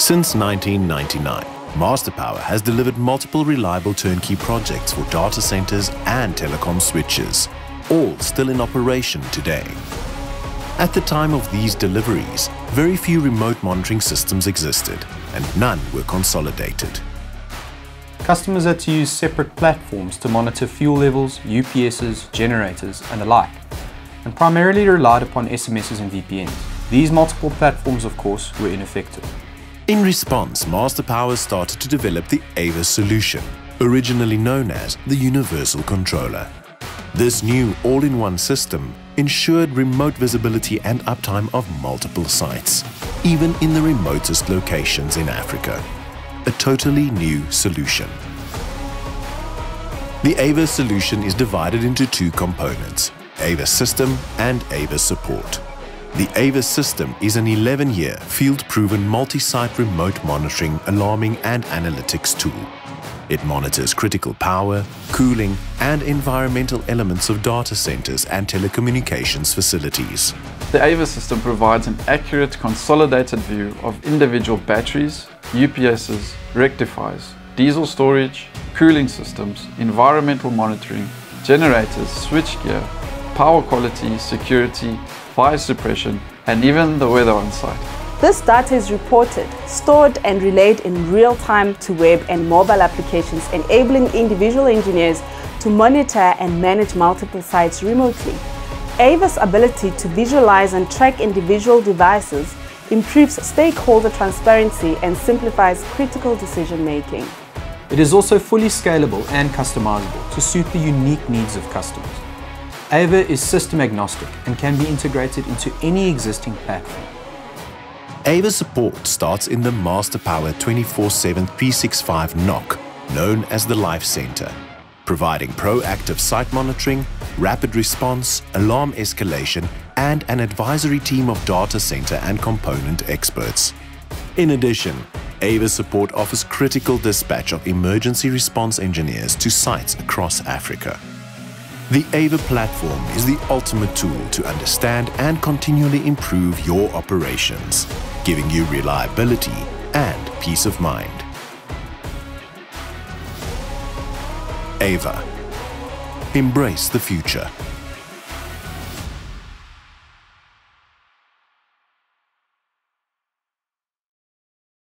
Since 1999, Masterpower has delivered multiple reliable turnkey projects for data centers and telecom switches, all still in operation today. At the time of these deliveries, very few remote monitoring systems existed and none were consolidated. Customers had to use separate platforms to monitor fuel levels, UPSs, generators and the like, and primarily relied upon SMSs and VPNs. These multiple platforms, of course, were ineffective. In response, Masterpower started to develop the AIVA solution, originally known as the Universal Controller. This new all-in-one system ensured remote visibility and uptime of multiple sites, even in the remotest locations in Africa. A totally new solution. The AIVA solution is divided into two components, AIVA System and AIVA Support. The AIVA system is an 11-year field-proven multi-site remote monitoring, alarming and analytics tool. It monitors critical power, cooling and environmental elements of data centers and telecommunications facilities. The AIVA system provides an accurate consolidated view of individual batteries, UPSs, rectifiers, diesel storage, cooling systems, environmental monitoring, generators, switchgear, power quality, security, fire suppression, and even the weather on site. This data is reported, stored and relayed in real time to web and mobile applications enabling individual engineers to monitor and manage multiple sites remotely. AIVA's ability to visualize and track individual devices improves stakeholder transparency and simplifies critical decision making. It is also fully scalable and customizable to suit the unique needs of customers. AIVA is system agnostic and can be integrated into any existing platform. AIVA support starts in the Masterpower 24-7 365 NOC, known as the Life Center, providing proactive site monitoring, rapid response, alarm escalation, and an advisory team of data center and component experts. In addition, AIVA support offers critical dispatch of emergency response engineers to sites across Africa. The AIVA platform is the ultimate tool to understand and continually improve your operations, giving you reliability and peace of mind. AIVA. Embrace the future.